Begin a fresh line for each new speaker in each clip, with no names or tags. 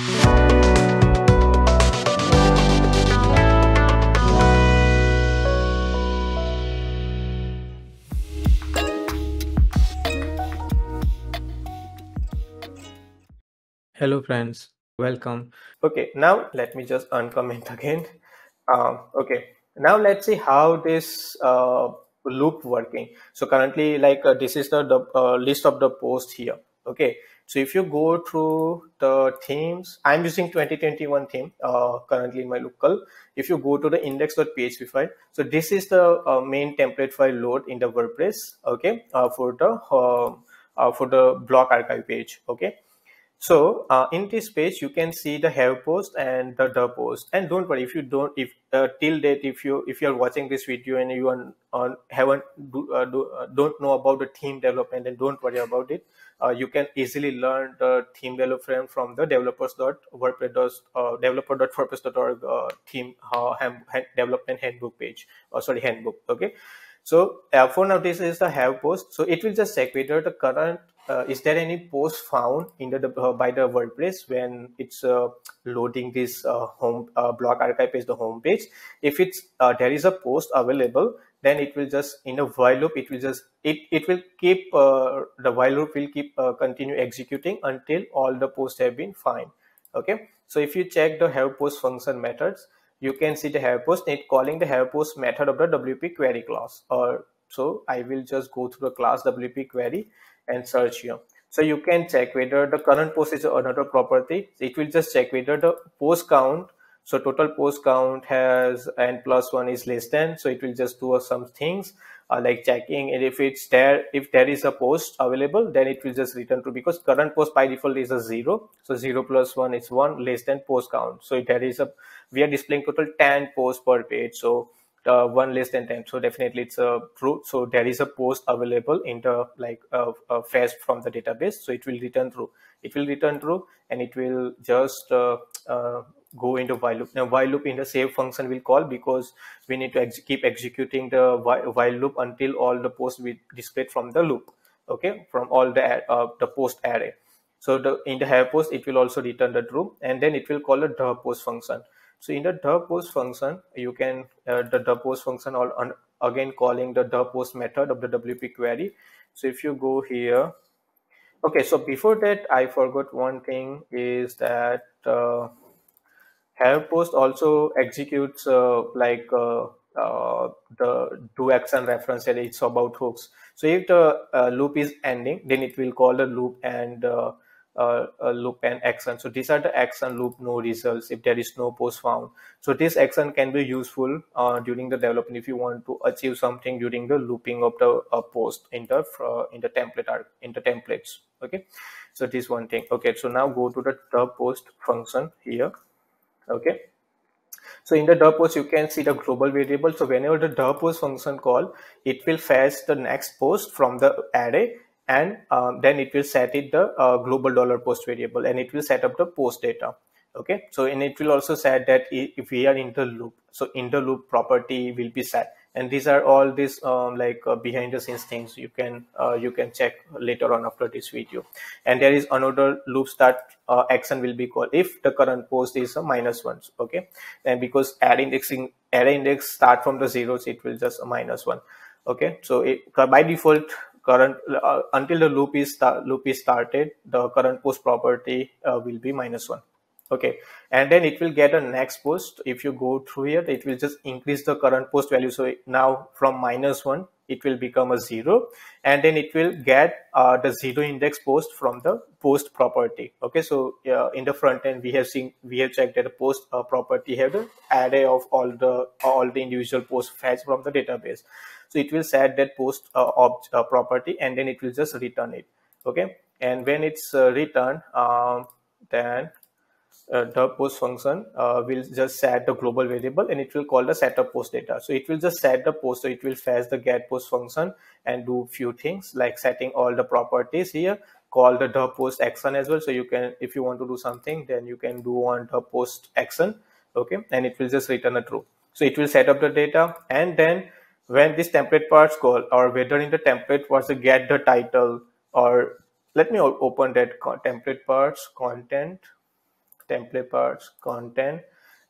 Hello friends, welcome.
Okay, now let me just uncomment again. Um, okay, now let's see how this uh, loop working. So currently like uh, this is the, the uh, list of the post here. Okay, so if you go through the themes, I'm using 2021 theme uh, currently in my local. If you go to the index.php file, so this is the uh, main template file load in the WordPress. Okay, uh, for the for the block archive page. Okay so uh, in this page, you can see the have post and the the post. And don't worry if you don't if uh, till date if you if you're watching this video and you are on haven't do, uh, do, uh, don't know about the theme development, then don't worry about it. Uh, you can easily learn the theme development from the developers.wordpress uh, developer.wordpress.org uh, theme uh, development handbook page. or sorry, handbook. Okay. So for now, this is the have post. So it will just check whether the current uh, is there any post found in the uh, by the WordPress when it's uh, loading this uh, home uh, block archive page, the home page. If it's uh, there is a post available, then it will just in a while loop. It will just it it will keep the while loop will keep continue executing until all the posts have been found. Okay, so if you check the have post function methods, you can see the have post it calling the have post method of the WP query class. Or so I will just go through the class WP query and search here. So you can check whether the current post is another property. It will just check whether the post count. So total post count has n plus one is less than. So it will just do some things uh, like checking and if it's there, if there is a post available, then it will just return true because current post by default is a zero. So zero plus one is one less than post count. So there is a, we are displaying total 10 posts per page. So uh, one less than 10 so definitely it's a true. So there is a post available in the like uh, uh, fetched from the database. So it will return true. It will return true and it will just uh, uh, go into while loop. Now while loop in the save function will call because we need to ex keep executing the while loop until all the posts will displayed from the loop okay? From all the uh, the post array. So the in the have post it will also return the true and then it will call the post function so in the post function, you can uh, the post function or again calling the the post method of the WP query. So if you go here, okay. So before that, I forgot one thing is that uh, have post also executes uh, like uh, uh, the do action reference and it's about hooks. So if the uh, loop is ending, then it will call the loop and uh, loop and action. So these are the action loop no results if there is no post found. So this action can be useful uh, during the development if you want to achieve something during the looping of the uh, post in the in the template in the templates. Okay, so this one thing. Okay, so now go to the, the post function here. Okay. So in the the post, you can see the global variable. So whenever the the post function call, it will fetch the next post from the array and um, then it will set it the uh, global dollar post variable and it will set up the post data okay? So and it will also set that if we are in the loop. So in the loop property will be set. And these are all these um, like uh, behind the scenes things you can uh, you can check later on after this video. And there is another loop start uh, action will be called if the current post is a minus ones okay? And because array indexing array index start from the zeros it will just a minus one okay? So it, by default current uh, until the loop is loop is started the current post property uh, will be minus one. Okay. And then it will get a next post. If you go through here it will just increase the current post value. So now from minus one it will become a zero. And then it will get uh, the zero index post from the post property. Okay. So uh, in the front end we have seen we have checked that the post uh, property have the array of all the all the individual posts fetched from the database so it will set that post uh, uh, property and then it will just return it okay and when it's uh, returned um, then uh, the post function uh, will just set the global variable and it will call the setup post data. So it will just set the post. So it will fetch the get post function and do few things like setting all the properties here, call the the post action as well. So you can, if you want to do something, then you can do on the post action. Okay. And it will just return a true. So it will set up the data and then when this template parts call or whether in the template was to get the title or let me open that template parts content template parts content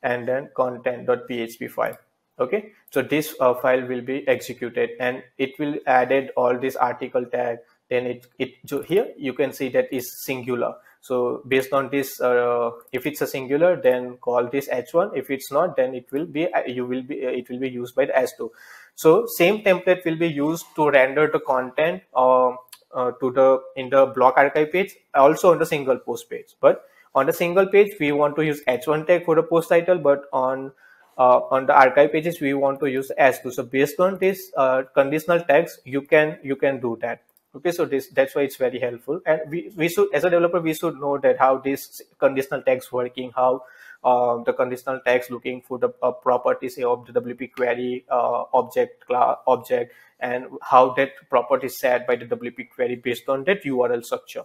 and then content.php file. Okay? So this uh, file will be executed and it will added all this article tag then it it so here you can see that is singular so based on this uh, if it's a singular then call this h1 if it's not then it will be uh, you will be uh, it will be used by the h2 so same template will be used to render the content uh, uh, to the in the block archive page also on the single post page. But on the single page we want to use h1 tag for the post title but on uh, on the archive pages we want to use h2 so based on this uh, conditional tags you can you can do that okay so this that's why it's very helpful. And we, we should as a developer we should know that how this conditional tags working how uh, the conditional tags looking for the uh, properties of the wp query uh, object class object and how that property is set by the wp query based on that url structure.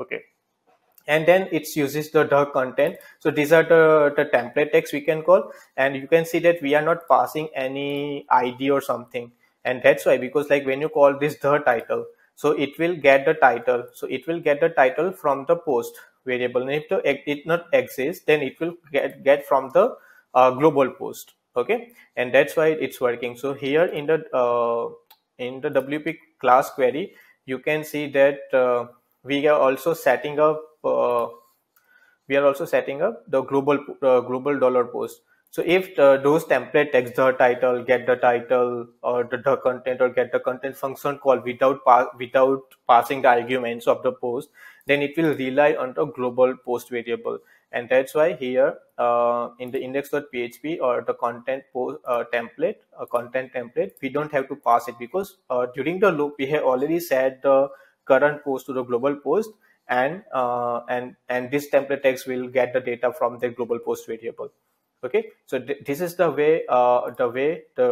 Okay. And then it uses the the content. So these are the, the template tags we can call. And you can see that we are not passing any id or something. And that's why because like when you call this the title so it will get the title. So it will get the title from the post variable. And if it not exists then it will get get from the uh, global post. Okay? And that's why it's working. So here in the uh, in the wp class query you can see that uh, we are also setting up uh, we are also setting up the global uh, global dollar post so if the, those template tags the title, get the title, or the, the content, or get the content function call without pa without passing the arguments of the post, then it will rely on the global post variable. And that's why here uh, in the index.php or the content post uh, template, a content template, we don't have to pass it because uh, during the loop we have already set the current post to the global post and uh, and and this template tags will get the data from the global post variable okay? So th this is the way uh, the way the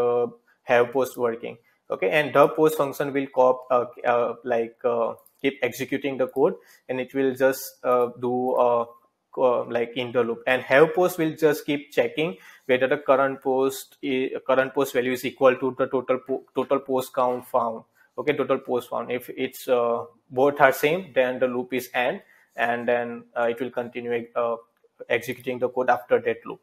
have post working. Okay? And the post function will cop uh, uh, like uh, keep executing the code and it will just uh, do uh, like in the loop. And have post will just keep checking whether the current post is, current post value is equal to the total po total post count found. Okay? Total post found. If it's both are same then the loop is end and then it will continue executing the code after that loop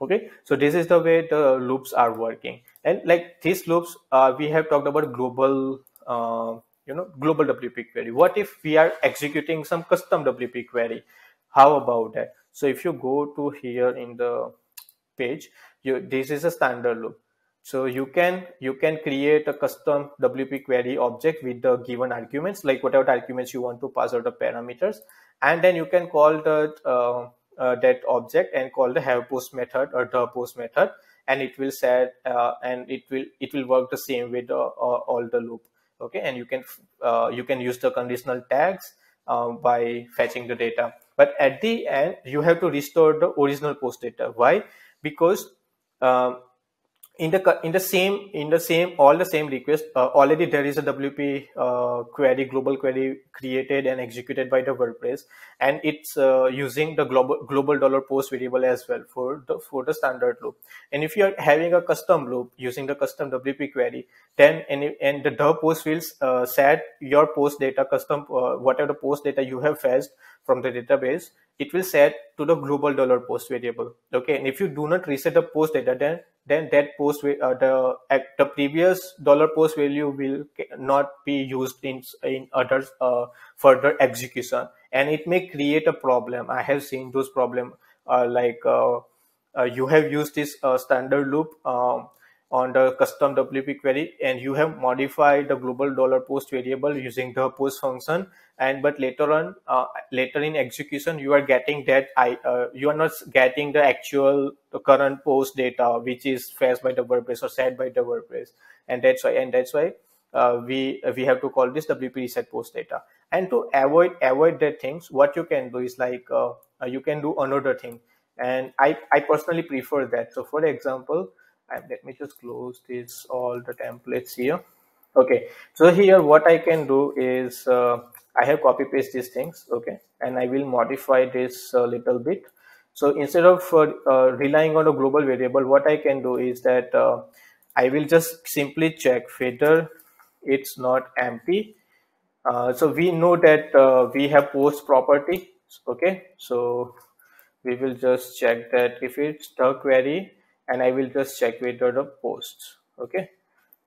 okay? So this is the way the loops are working. And like these loops uh, we have talked about global uh, you know global wp query. What if we are executing some custom wp query? How about that? So if you go to here in the page you this is a standard loop. So you can you can create a custom wp query object with the given arguments like whatever arguments you want to pass out the parameters. And then you can call the uh, uh, that object and call the have post method or the post method and it will set uh, and it will it will work the same with uh, all the loop. Okay and you can uh, you can use the conditional tags um, by fetching the data. But at the end you have to restore the original post data. Why? Because in the in the same in the same all the same request uh, already there is a wp uh, query global query created and executed by the wordpress. And it's uh, using the global global dollar post variable as well for the for the standard loop. And if you are having a custom loop using the custom wp query then and, and the post will uh, set your post data custom uh, whatever the post data you have fetched from the database it will set to the global dollar post variable. Okay and if you do not reset the post data then then that post uh, the the previous dollar post value will not be used in in other uh, further execution. And it may create a problem. I have seen those problem uh, like uh, uh, you have used this uh, standard loop um, on the custom WP query and you have modified the global dollar post variable using the post function. And but later on uh, later in execution you are getting that I uh, you are not getting the actual the current post data which is fetched by the WordPress or set by the WordPress and that's why and that's why uh, we we have to call this WP reset post data. And to avoid avoid that things what you can do is like uh, uh, you can do another thing. And I I personally prefer that. So for example let me just close this all the templates here. Okay. So here what i can do is uh, i have copy paste these things okay? And i will modify this a little bit. So instead of uh, uh, relying on a global variable what i can do is that uh, i will just simply check whether it's not empty. Uh, so we know that uh, we have post property okay? So we will just check that if it's the query and I will just check whether the posts okay?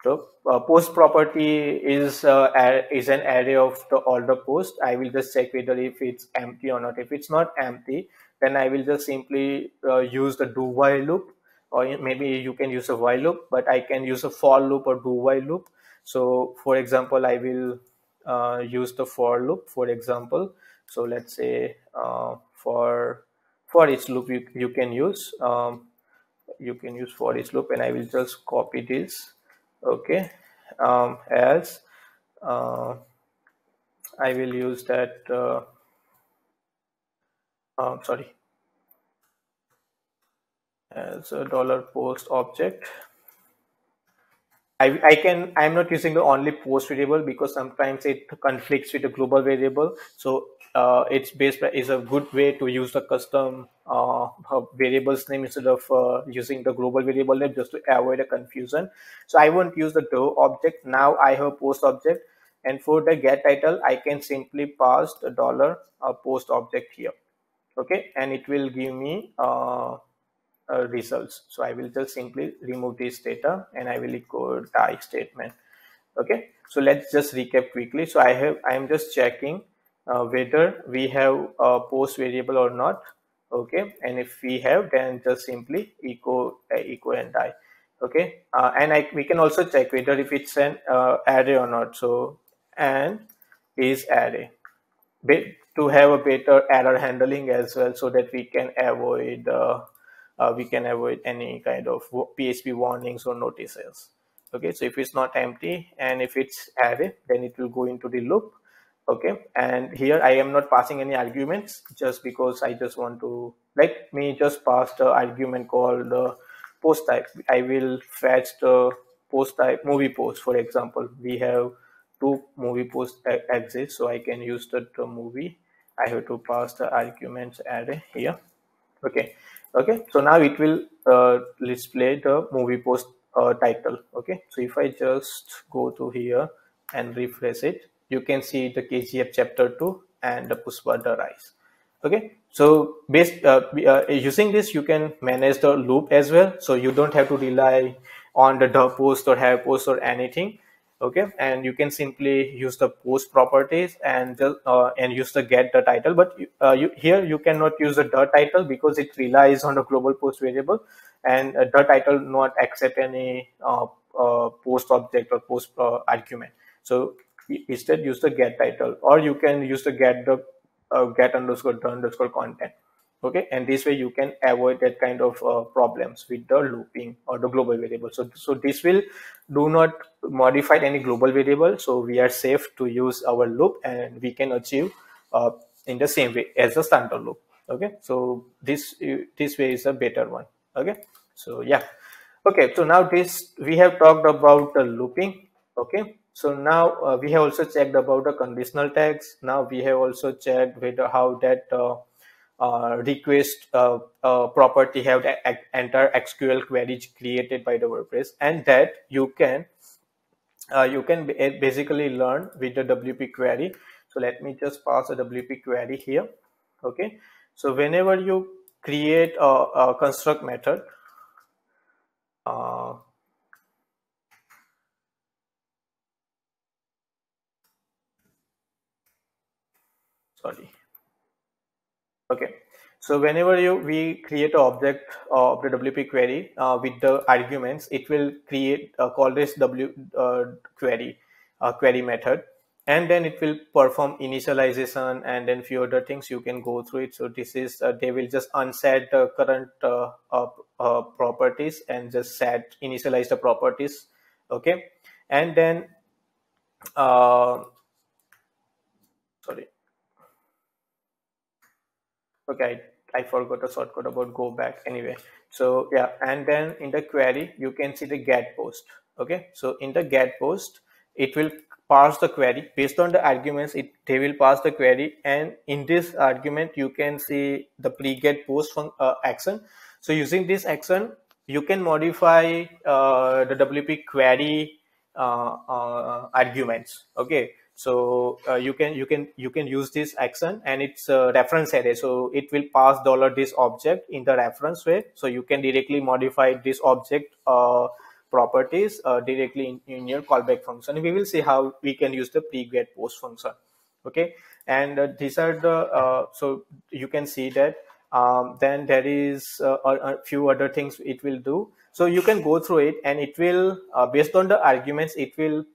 So uh, post property is uh, is an array of the all the posts. I will just check whether if it's empty or not. If it's not empty then I will just simply uh, use the do while loop or maybe you can use a while loop but I can use a for loop or do while loop. So for example I will uh, use the for loop for example. So let's say uh, for for each loop you, you can use um, you can use for each loop and I will just copy this okay? Um, as uh, I will use that uh, uh, sorry. As a dollar post object. I, I can I'm not using the only post variable because sometimes it conflicts with the global variable. So uh, it's based is a good way to use the custom uh, variables name instead of uh, using the global variable name just to avoid a confusion. So I won't use the do object. Now I have post object and for the get title I can simply pass the dollar uh, post object here. Okay, and it will give me uh, uh, results. So I will just simply remove this data and I will echo die statement. Okay, so let's just recap quickly. So I have I am just checking uh, whether we have a post variable or not. Okay, and if we have, then just simply echo uh, echo and die. Okay, uh, and I we can also check whether if it's an uh, array or not. So and is array to have a better error handling as well so that we can avoid uh, uh, we can avoid any kind of PHP warnings or notices. Okay, so if it's not empty and if it's array, then it will go into the loop. Okay, and here I am not passing any arguments just because I just want to let me just pass the argument called the post type. I will fetch the post type movie post. For example, we have two movie posts exist, so I can use the, the movie. I have to pass the arguments array here. Okay, okay so now it will uh, display the movie post uh, title okay so if i just go to here and refresh it you can see the kgf chapter 2 and the pushpa the rise. Okay? So based uh, uh, using this you can manage the loop as well. So you don't have to rely on the post or have post or anything. Okay? And you can simply use the post properties and just uh, and use the get the title. But uh, you, here you cannot use the the title because it relies on the global post variable. And uh, the title not accept any uh, post object or post argument. So instead use the get title or you can use the get the get underscore the underscore content. Okay? And this way you can avoid that kind of uh, problems with the looping or the global variable. So so this will do not modify any global variable. So we are safe to use our loop and we can achieve uh, in the same way as the standard loop. Okay? So this this way is a better one. Okay? So yeah. Okay. So now this we have talked about the looping. Okay so now uh, we have also checked about the conditional tags now we have also checked whether how that uh, uh, request uh, uh, property have entire SQL query created by the WordPress, and that you can uh, you can basically learn with the WP query. So let me just pass a WP query here. Okay, so whenever you create a, a construct method, uh, sorry Okay. So whenever you we create an object of the WP query uh, with the arguments, it will create uh, call this W uh, query uh, query method, and then it will perform initialization and then few other things you can go through it. So this is uh, they will just unset the current uh, properties and just set initialize the properties. Okay, and then sorry okay I, forgot a shortcut about go back anyway. So yeah and then in the query you can see the get post okay? So in the get post it will parse the query. Based on the arguments it they will pass the query. And in this argument you can see the pre-get post from uh, action. So using this action you can modify uh, the wp query uh, uh, arguments okay so uh, you can you can you can use this action and it's a reference array. So it will pass dollar this object in the reference way. So you can directly modify this object uh, properties uh, directly in, in, your callback function. We will see how we can use the pre-get post function. Okay? And uh, these are the uh, so you can see that um, then there is uh, a, a, few other things it will do. So you can go through it and it will based on the arguments it will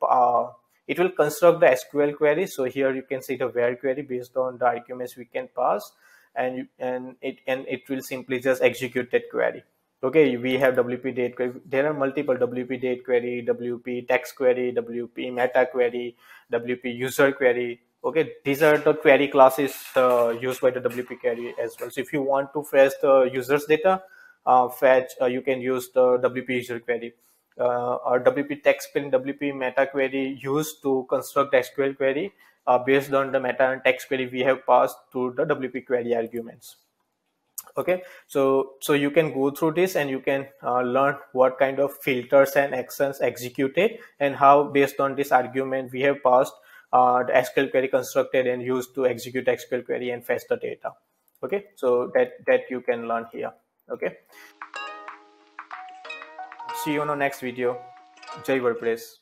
it will construct the sql query. So here you can see the where query based on the arguments we can pass. And and it and it will simply just execute that query. Okay we have wp date query. There are multiple wp date query wp tax query wp meta query wp user query. Okay these are the query classes uh, used by the wp query as well. So if you want to fetch the users data uh, fetch uh, you can use the wp user query uh, or wp tax query wp meta query used to construct sql query uh, based on the meta and tax query we have passed to the wp query arguments okay so so you can go through this and you can uh, learn what kind of filters and actions executed and how based on this argument we have passed uh, the SQL query constructed and used to execute SQL query and fetch the data. Okay, so that that you can learn here. Okay. See you on the next video. Jai WordPress.